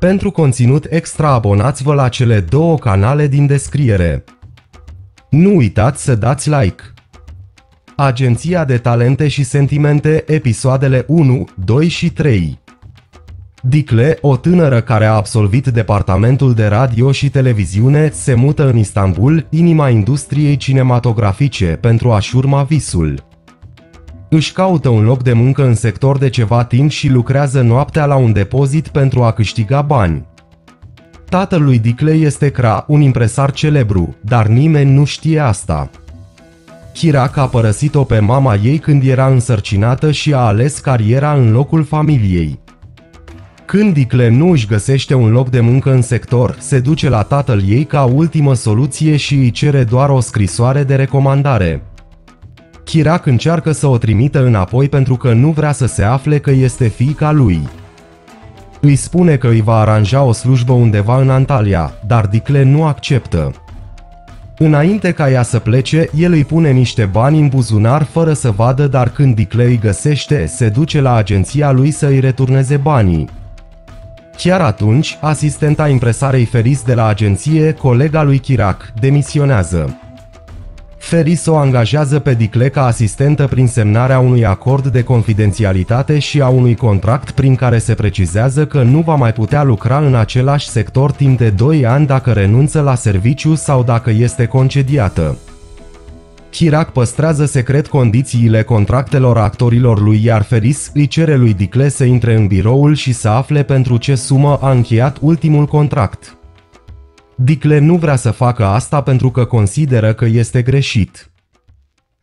Pentru conținut extra abonați-vă la cele două canale din descriere. Nu uitați să dați like. Agenția de talente și sentimente, episoadele 1, 2 și 3 Dicle, o tânără care a absolvit departamentul de radio și televiziune, se mută în Istanbul, inima industriei cinematografice, pentru a-și urma visul. Își caută un loc de muncă în sector de ceva timp și lucrează noaptea la un depozit pentru a câștiga bani. Tatăl lui Dicle este Cra, un impresar celebru, dar nimeni nu știe asta. Chirac a părăsit-o pe mama ei când era însărcinată și a ales cariera în locul familiei. Când Dicle nu își găsește un loc de muncă în sector, se duce la tatăl ei ca ultimă soluție și îi cere doar o scrisoare de recomandare. Chirac încearcă să o trimită înapoi pentru că nu vrea să se afle că este fiica lui. Îi spune că îi va aranja o slujbă undeva în Antalya, dar Dicle nu acceptă. Înainte ca ea să plece, el îi pune niște bani în buzunar fără să vadă, dar când Dicle îi găsește, se duce la agenția lui să îi returneze banii. Chiar atunci, asistenta impresarei Feris de la agenție, colega lui Chirac, demisionează. Feris o angajează pe Dicle ca asistentă prin semnarea unui acord de confidențialitate și a unui contract prin care se precizează că nu va mai putea lucra în același sector timp de 2 ani dacă renunță la serviciu sau dacă este concediată. Chirac păstrează secret condițiile contractelor actorilor lui, iar Feris îi cere lui Dicle să intre în biroul și să afle pentru ce sumă a încheiat ultimul contract. Dicle nu vrea să facă asta pentru că consideră că este greșit.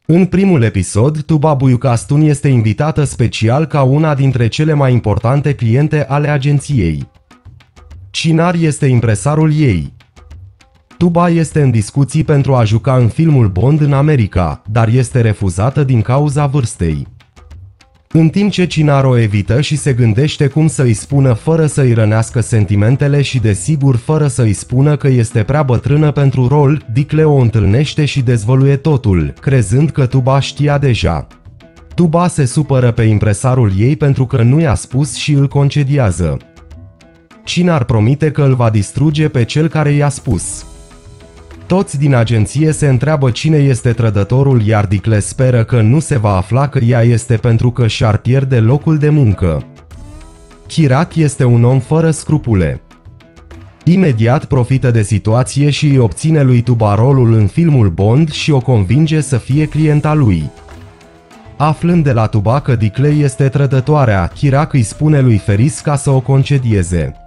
În primul episod, Tuba Buiucastun este invitată special ca una dintre cele mai importante cliente ale agenției. Cinar este impresarul ei. Tuba este în discuții pentru a juca în filmul Bond în America, dar este refuzată din cauza vârstei. În timp ce Cinar o evită și se gândește cum să-i spună fără să-i rănească sentimentele și desigur fără să-i spună că este prea bătrână pentru rol, Dicle o întâlnește și dezvăluie totul, crezând că Tuba știa deja. Tuba se supără pe impresarul ei pentru că nu i-a spus și îl concediază. Cinar promite că îl va distruge pe cel care i-a spus. Toți din agenție se întreabă cine este trădătorul, iar Dicle speră că nu se va afla că ea este pentru că și-ar pierde locul de muncă. Chirac este un om fără scrupule. Imediat profită de situație și îi obține lui Tubarolul în filmul Bond și o convinge să fie clienta lui. Aflând de la Tuba că Diclei este trădătoarea, Chirac îi spune lui Feris ca să o concedieze.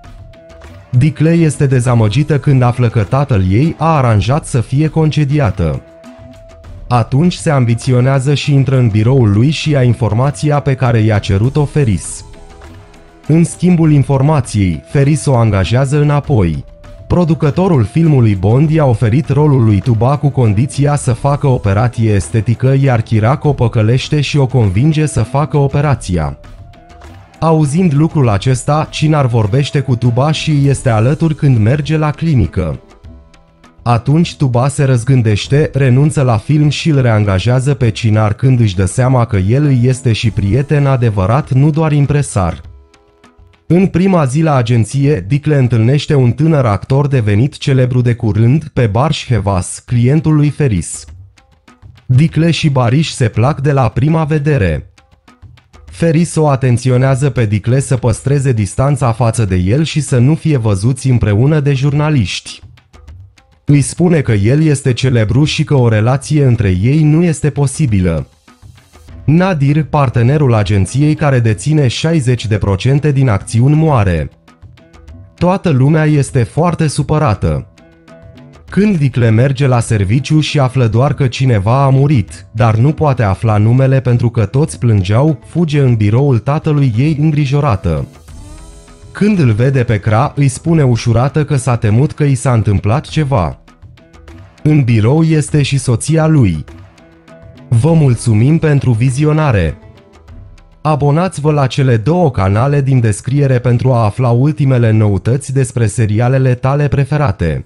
Dicley este dezamăgită când află că tatăl ei a aranjat să fie concediată. Atunci se ambiționează și intră în biroul lui și ia informația pe care i-a cerut-o Feris. În schimbul informației, Feris o angajează înapoi. Producătorul filmului Bond i-a oferit rolul lui Tuba cu condiția să facă operație estetică, iar Chirac o păcălește și o convinge să facă operația. Auzind lucrul acesta, Cinar vorbește cu Tuba și este alături când merge la clinică. Atunci Tuba se răzgândește, renunță la film și îl reangajează pe Cinar când își dă seama că el îi este și prieten adevărat, nu doar impresar. În prima zi la agenție, Dick le întâlnește un tânăr actor devenit celebru de curând, pe Barș Hevas, clientul lui Feris. Dicle și Bariș se plac de la prima vedere. Feris o atenționează pe Dicle să păstreze distanța față de el și să nu fie văzuți împreună de jurnaliști. Îi spune că el este celebru și că o relație între ei nu este posibilă. Nadir, partenerul agenției care deține 60% din acțiuni, moare. Toată lumea este foarte supărată. Când Dicle merge la serviciu și află doar că cineva a murit, dar nu poate afla numele pentru că toți plângeau, fuge în biroul tatălui ei îngrijorată. Când îl vede pe Cra, îi spune ușurată că s-a temut că i s-a întâmplat ceva. În birou este și soția lui. Vă mulțumim pentru vizionare! Abonați-vă la cele două canale din descriere pentru a afla ultimele noutăți despre serialele tale preferate.